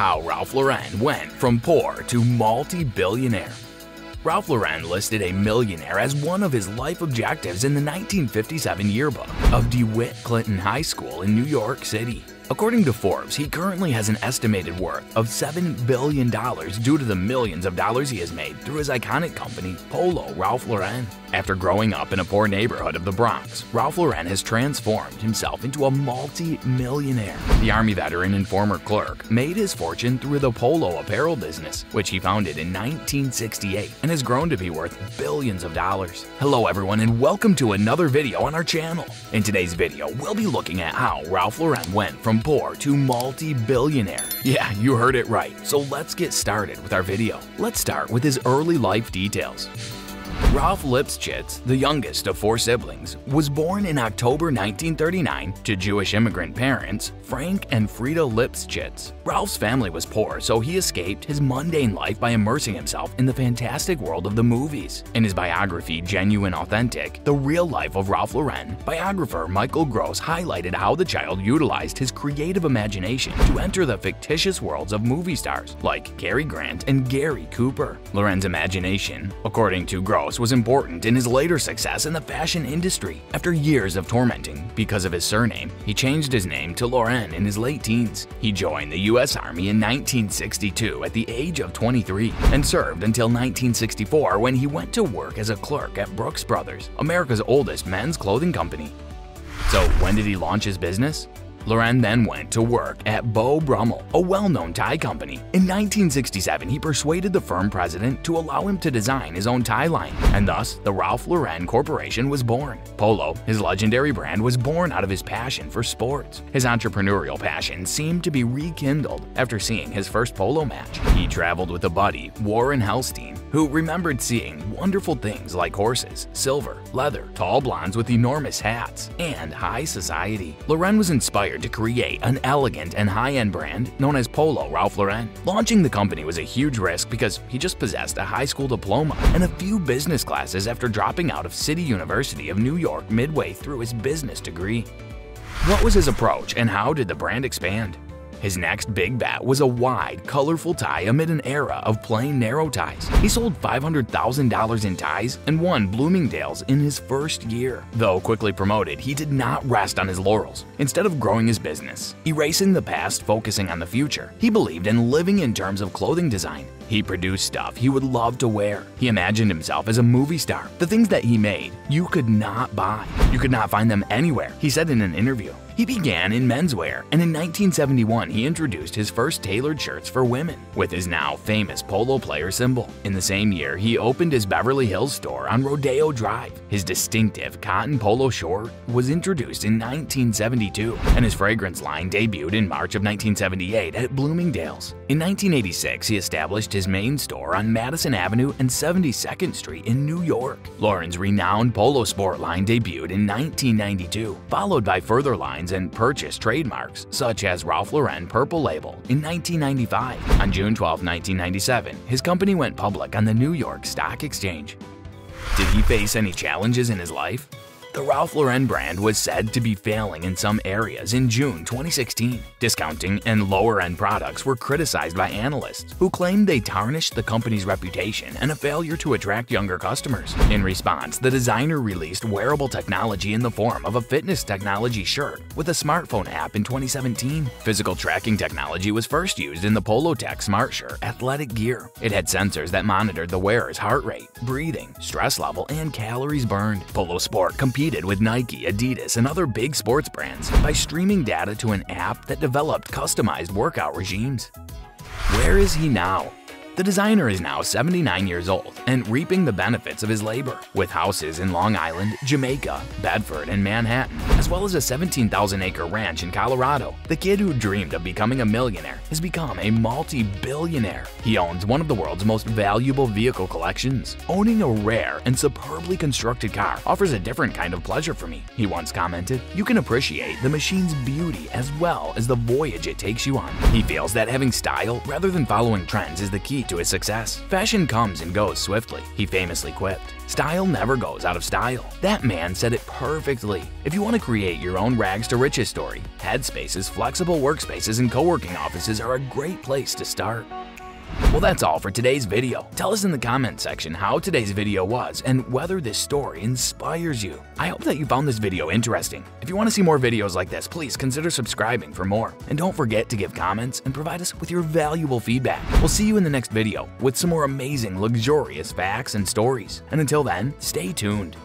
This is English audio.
how Ralph Lauren went from poor to multi-billionaire. Ralph Lauren listed a millionaire as one of his life objectives in the 1957 yearbook of DeWitt Clinton High School in New York City. According to Forbes, he currently has an estimated worth of $7 billion due to the millions of dollars he has made through his iconic company, Polo Ralph Lauren. After growing up in a poor neighborhood of the Bronx, Ralph Lauren has transformed himself into a multi-millionaire. The Army veteran and former clerk made his fortune through the Polo apparel business, which he founded in 1968 and has grown to be worth billions of dollars. Hello everyone and welcome to another video on our channel. In today's video, we'll be looking at how Ralph Lauren went from poor to multi-billionaire. Yeah, you heard it right, so let's get started with our video. Let's start with his early life details. Ralph Lipschitz, the youngest of four siblings, was born in October 1939 to Jewish immigrant parents Frank and Frida Lipschitz. Ralph's family was poor, so he escaped his mundane life by immersing himself in the fantastic world of the movies. In his biography, Genuine Authentic, The Real Life of Ralph Lauren, biographer Michael Gross highlighted how the child utilized his creative imagination to enter the fictitious worlds of movie stars like Cary Grant and Gary Cooper. Lauren's imagination, according to Gross, was important in his later success in the fashion industry. After years of tormenting because of his surname, he changed his name to Lauren in his late teens. He joined the U.S. Army in 1962 at the age of 23 and served until 1964 when he went to work as a clerk at Brooks Brothers, America's oldest men's clothing company. So when did he launch his business? Lauren then went to work at Beau Brummel, a well-known tie company. In 1967, he persuaded the firm president to allow him to design his own tie line, and thus the Ralph Lauren Corporation was born. Polo, his legendary brand, was born out of his passion for sports. His entrepreneurial passion seemed to be rekindled after seeing his first polo match. He traveled with a buddy, Warren Helstein, who remembered seeing wonderful things like horses, silver, leather, tall blondes with enormous hats, and high society. Lauren was inspired to create an elegant and high-end brand known as Polo Ralph Lauren. Launching the company was a huge risk because he just possessed a high school diploma and a few business classes after dropping out of City University of New York midway through his business degree. What was his approach and how did the brand expand? His next big bet was a wide, colorful tie amid an era of plain narrow ties. He sold $500,000 in ties and won Bloomingdale's in his first year. Though quickly promoted, he did not rest on his laurels. Instead of growing his business, erasing the past, focusing on the future, he believed in living in terms of clothing design. He produced stuff he would love to wear. He imagined himself as a movie star. The things that he made, you could not buy. You could not find them anywhere, he said in an interview. He began in menswear, and in 1971 he introduced his first tailored shirts for women, with his now famous polo player symbol. In the same year, he opened his Beverly Hills store on Rodeo Drive. His distinctive cotton polo short was introduced in 1972, and his fragrance line debuted in March of 1978 at Bloomingdale's. In 1986, he established his main store on Madison Avenue and 72nd Street in New York. Lauren's renowned polo sport line debuted in 1992, followed by further lines and purchased trademarks such as Ralph Lauren Purple Label in 1995. On June 12, 1997, his company went public on the New York Stock Exchange. Did he face any challenges in his life? The Ralph Lauren brand was said to be failing in some areas in June 2016. Discounting and lower-end products were criticized by analysts, who claimed they tarnished the company's reputation and a failure to attract younger customers. In response, the designer released wearable technology in the form of a fitness technology shirt with a smartphone app in 2017. Physical tracking technology was first used in the Polotech Smart Shirt athletic gear. It had sensors that monitored the wearer's heart rate, breathing, stress level, and calories burned. Polo Sport competed with Nike, Adidas, and other big sports brands by streaming data to an app that developed customized workout regimes. Where is he now? The designer is now 79 years old and reaping the benefits of his labor, with houses in Long Island, Jamaica, Bedford, and Manhattan, as well as a 17,000-acre ranch in Colorado. The kid who dreamed of becoming a millionaire has become a multi-billionaire. He owns one of the world's most valuable vehicle collections. Owning a rare and superbly constructed car offers a different kind of pleasure for me, he once commented. You can appreciate the machine's beauty as well as the voyage it takes you on. He feels that having style rather than following trends is the key to his success. Fashion comes and goes swiftly, he famously quipped. Style never goes out of style. That man said it perfectly. If you want to create your own rags to riches story, Headspace's flexible workspaces and co-working offices are a great place to start. Well, that's all for today's video. Tell us in the comment section how today's video was and whether this story inspires you. I hope that you found this video interesting. If you want to see more videos like this, please consider subscribing for more. And don't forget to give comments and provide us with your valuable feedback. We'll see you in the next video with some more amazing, luxurious facts and stories. And until then, stay tuned.